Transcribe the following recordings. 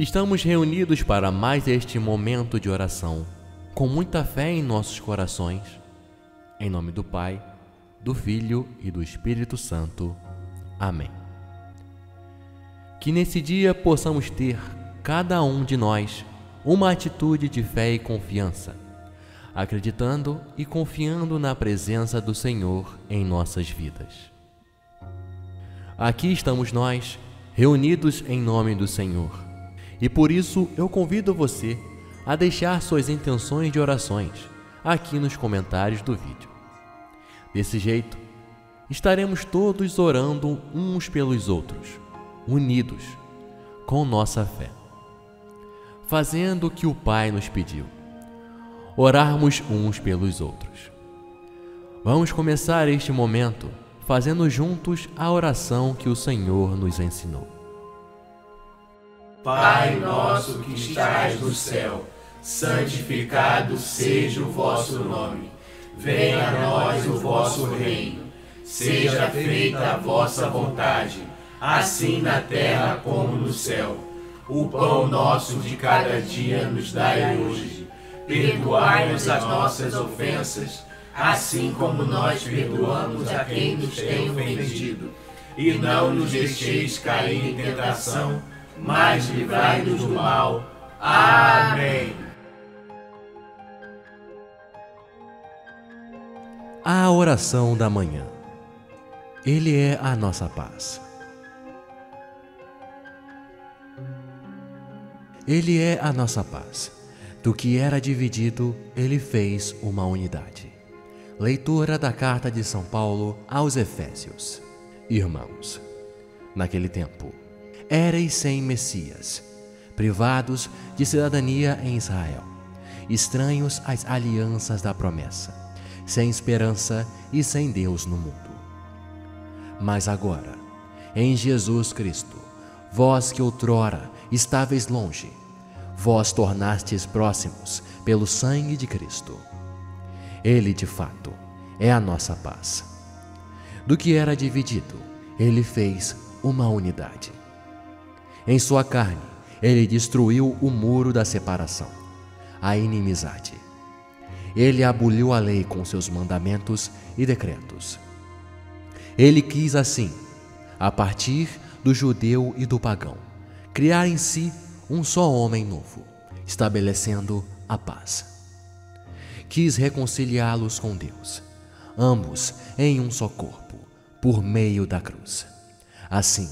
Estamos reunidos para mais este momento de oração, com muita fé em nossos corações. Em nome do Pai, do Filho e do Espírito Santo. Amém. Que nesse dia possamos ter, cada um de nós, uma atitude de fé e confiança, acreditando e confiando na presença do Senhor em nossas vidas. Aqui estamos nós, reunidos em nome do Senhor e por isso eu convido você a deixar suas intenções de orações aqui nos comentários do vídeo. Desse jeito, estaremos todos orando uns pelos outros, unidos, com nossa fé, fazendo o que o Pai nos pediu: orarmos uns pelos outros. Vamos começar este momento fazendo juntos a oração que o Senhor nos ensinou. Pai nosso que estás no céu, santificado seja o vosso nome. Venha a nós o vosso reino. Seja feita a vossa vontade, assim na terra como no céu. O pão nosso de cada dia nos dai hoje. Perdoai-nos as nossas ofensas, assim como nós perdoamos a quem nos tem ofendido. E não nos deixeis cair em tentação mas livrai-nos do mal. Amém. A oração da manhã. Ele é a nossa paz. Ele é a nossa paz. Do que era dividido, ele fez uma unidade. Leitura da carta de São Paulo aos Efésios. Irmãos, naquele tempo, éreis sem Messias, privados de cidadania em Israel, estranhos às alianças da promessa, sem esperança e sem Deus no mundo. Mas agora, em Jesus Cristo, vós que outrora estáveis longe, vós tornastes próximos pelo sangue de Cristo. Ele, de fato, é a nossa paz. Do que era dividido, ele fez uma unidade em sua carne, ele destruiu o muro da separação, a inimizade. Ele aboliu a lei com seus mandamentos e decretos. Ele quis assim, a partir do judeu e do pagão, criar em si um só homem novo, estabelecendo a paz. Quis reconciliá-los com Deus, ambos em um só corpo, por meio da cruz. Assim,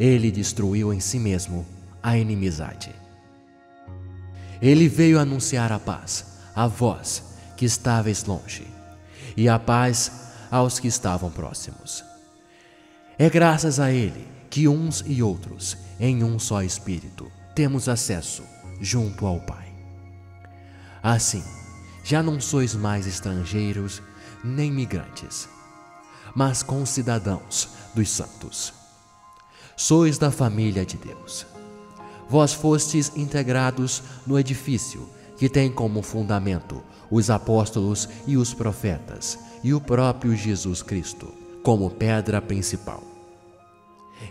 ele destruiu em si mesmo a inimizade. Ele veio anunciar a paz a vós que estáveis longe, e a paz aos que estavam próximos. É graças a Ele que uns e outros, em um só Espírito, temos acesso junto ao Pai. Assim, já não sois mais estrangeiros nem migrantes, mas concidadãos dos santos sois da família de Deus. Vós fostes integrados no edifício que tem como fundamento os apóstolos e os profetas e o próprio Jesus Cristo como pedra principal.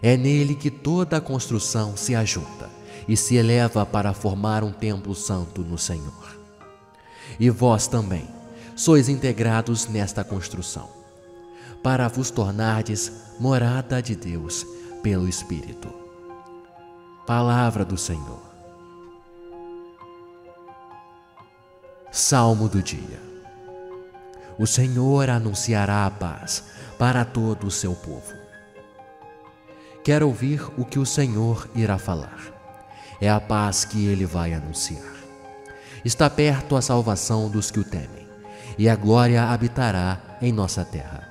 É nele que toda a construção se ajunta e se eleva para formar um templo santo no Senhor. E vós também sois integrados nesta construção, para vos tornardes morada de Deus pelo Espírito. Palavra do Senhor. Salmo do dia. O Senhor anunciará a paz para todo o seu povo. Quero ouvir o que o Senhor irá falar. É a paz que ele vai anunciar. Está perto a salvação dos que o temem, e a glória habitará em nossa terra.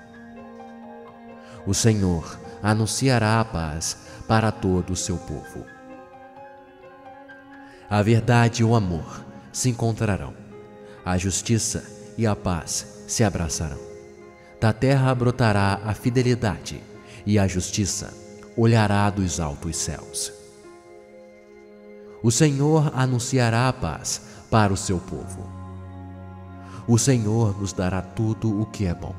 O Senhor anunciará a paz para todo o seu povo. A verdade e o amor se encontrarão, a justiça e a paz se abraçarão. Da terra brotará a fidelidade, e a justiça olhará dos altos céus. O Senhor anunciará a paz para o seu povo. O Senhor nos dará tudo o que é bom,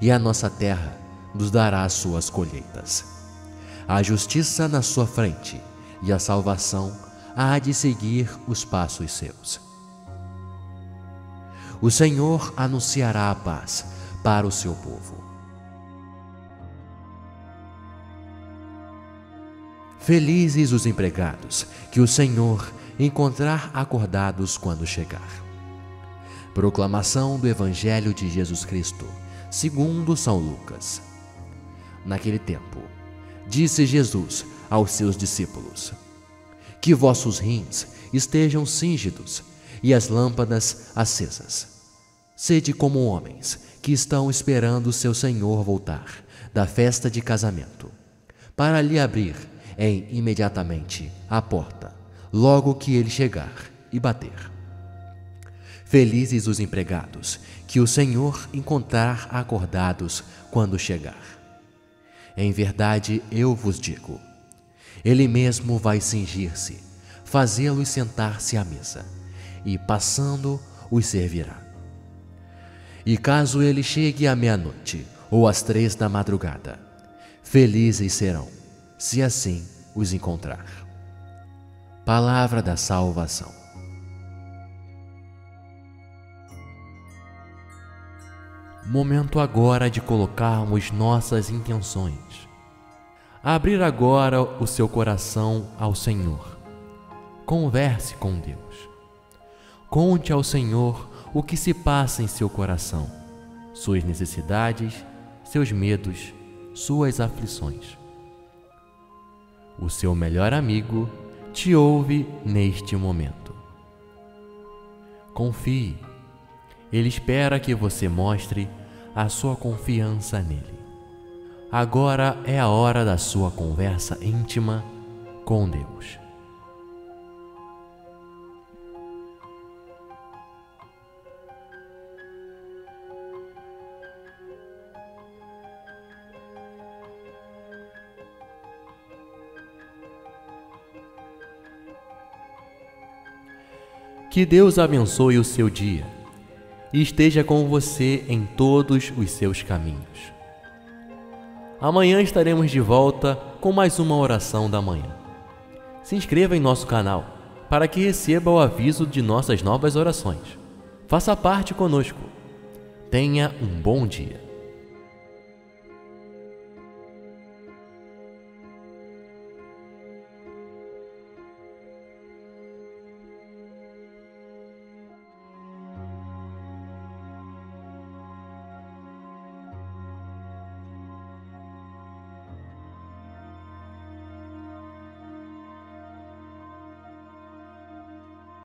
e a nossa terra nos dará as suas colheitas. A justiça na sua frente e a salvação há de seguir os passos seus. O Senhor anunciará a paz para o seu povo. Felizes os empregados que o Senhor encontrar acordados quando chegar. Proclamação do Evangelho de Jesus Cristo, segundo São Lucas. Naquele tempo, disse Jesus aos seus discípulos: Que vossos rins estejam cingidos e as lâmpadas acesas. Sede como homens que estão esperando seu Senhor voltar da festa de casamento, para lhe abrir em imediatamente a porta, logo que ele chegar e bater. Felizes os empregados que o Senhor encontrar acordados quando chegar. Em verdade eu vos digo: ele mesmo vai cingir-se, fazê-los sentar-se à mesa, e passando os servirá. E caso ele chegue à meia-noite ou às três da madrugada, felizes serão se assim os encontrar. Palavra da salvação. Momento agora de colocarmos nossas intenções. Abrir agora o seu coração ao Senhor. Converse com Deus. Conte ao Senhor o que se passa em seu coração, suas necessidades, seus medos, suas aflições o seu melhor amigo, te ouve neste momento. Confie, ele espera que você mostre a sua confiança nele. Agora é a hora da sua conversa íntima com Deus. Que Deus abençoe o seu dia e esteja com você em todos os seus caminhos. Amanhã estaremos de volta com mais uma oração da manhã. Se inscreva em nosso canal para que receba o aviso de nossas novas orações. Faça parte conosco. Tenha um bom dia.